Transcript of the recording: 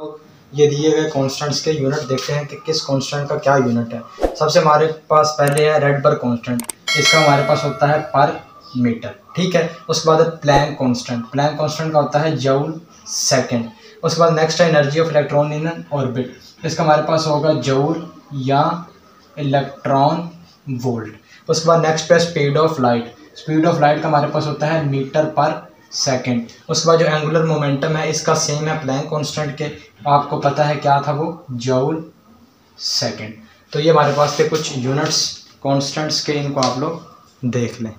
तो ये दिए गए कॉन्स्टेंट्स के यूनिट देखते हैं कि किस कॉन्स्टेंट का क्या यूनिट है। सबसे हमारे पास पहले है रेड बर कॉन्स्टेंट इसका हमारे पास होता है पर मीटर ठीक है? उसके बाद प्लैंक कांस्टेंट प्लैंक कांस्टेंट का होता है जूल सेकंड उसके बाद नेक्स्ट है energy of electron in orbit इसका हमारे पास होगा जूल या इलेक्ट्रॉन वोल्ट उसके बाद नेक्स्ट पे speed of light speed of light का हमारे पास होता है मीटर पर सेकेंड उसके बाद जो एंगुलर मोमेंटम है, इसका सेम है प्लैंक कॉन्स्टेंट के। आपको पता है क्या था वो? जूल सेकेंड तो ये हमारे पास थे कुछ यूनिट्स कॉन्स्टेंट्स के, इनको आप लोग देख लें।